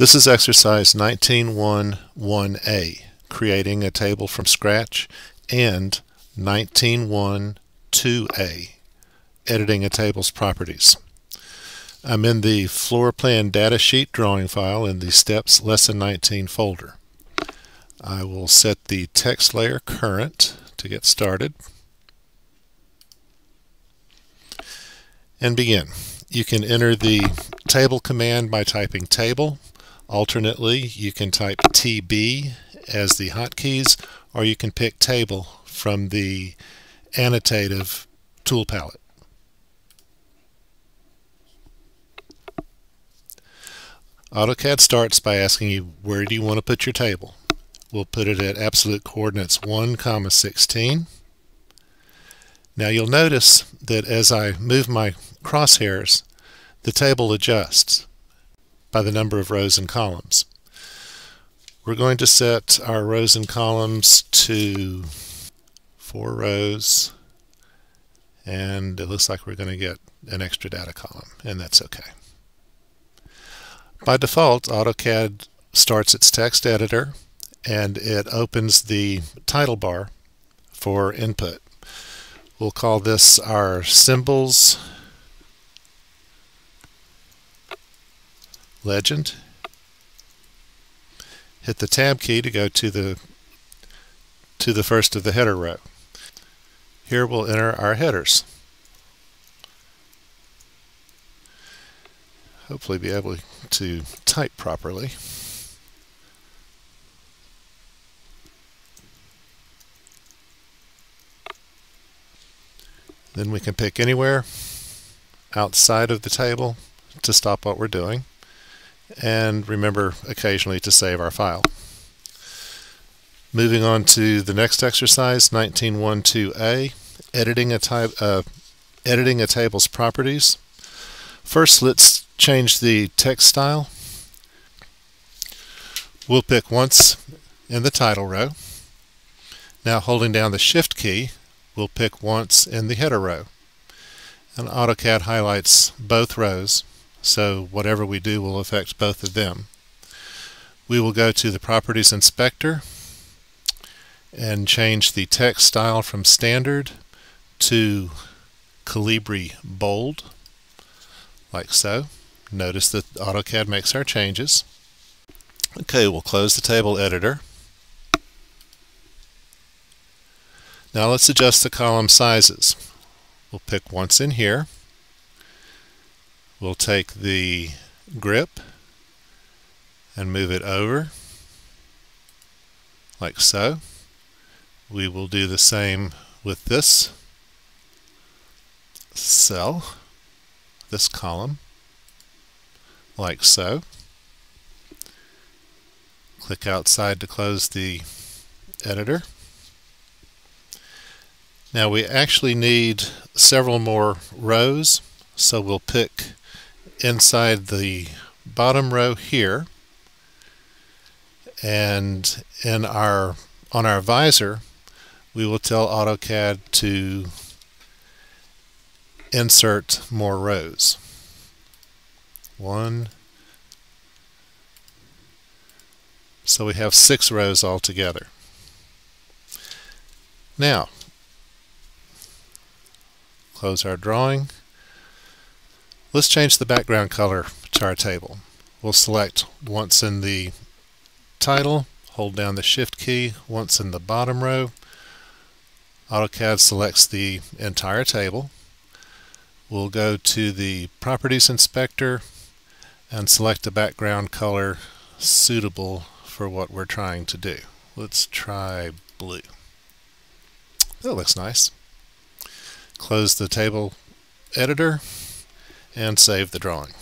This is exercise 19.1.1a, creating a table from scratch, and 19.1.2a, editing a table's properties. I'm in the floor plan data sheet drawing file in the steps lesson 19 folder. I will set the text layer current to get started and begin. You can enter the table command by typing table Alternately, you can type TB as the hotkeys, or you can pick table from the annotative tool palette. AutoCAD starts by asking you where do you want to put your table. We'll put it at absolute coordinates 1 comma 16. Now you'll notice that as I move my crosshairs the table adjusts by the number of rows and columns. We're going to set our rows and columns to four rows and it looks like we're going to get an extra data column and that's okay. By default AutoCAD starts its text editor and it opens the title bar for input. We'll call this our symbols legend. Hit the tab key to go to the to the first of the header row. Here we'll enter our headers. Hopefully be able to type properly. Then we can pick anywhere outside of the table to stop what we're doing and remember occasionally to save our file. Moving on to the next exercise, 19.1.2a, editing a uh, editing a table's properties. First, let's change the text style. We'll pick once in the title row. Now holding down the Shift key, we'll pick once in the header row. And AutoCAD highlights both rows so whatever we do will affect both of them. We will go to the Properties Inspector and change the text style from Standard to Calibri Bold, like so. Notice that AutoCAD makes our changes. Okay, we'll close the table editor. Now let's adjust the column sizes. We'll pick once in here. We'll take the grip and move it over like so. We will do the same with this cell, this column, like so. Click outside to close the editor. Now we actually need several more rows, so we'll pick inside the bottom row here and in our on our visor we will tell AutoCAD to insert more rows. One. So we have six rows altogether. Now, close our drawing. Let's change the background color to our table. We'll select once in the title, hold down the shift key once in the bottom row. AutoCAD selects the entire table. We'll go to the Properties Inspector and select a background color suitable for what we're trying to do. Let's try blue. That looks nice. Close the table editor and save the drawing.